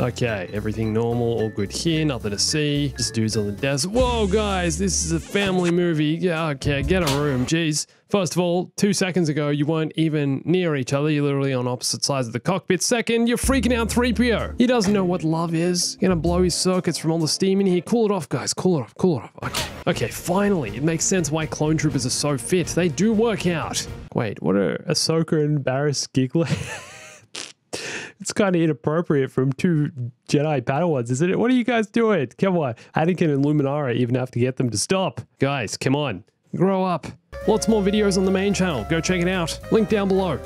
Okay, everything normal, all good here, nothing to see. Just dudes on the desk. Whoa, guys, this is a family movie. Yeah, okay, get a room, jeez. First of all, two seconds ago, you weren't even near each other. You're literally on opposite sides of the cockpit. Second, you're freaking out 3PO. He doesn't know what love is. Gonna blow his circuits from all the steam in here. Cool it off, guys. Cool it off. Cool it off. Okay. Okay, finally. It makes sense why clone troopers are so fit. They do work out. Wait, what are Ahsoka and Barris giggling? kind of inappropriate from two Jedi Padawans, isn't it? What are you guys doing? Come on. Anakin and Luminara even have to get them to stop. Guys, come on. Grow up. Lots more videos on the main channel. Go check it out. Link down below.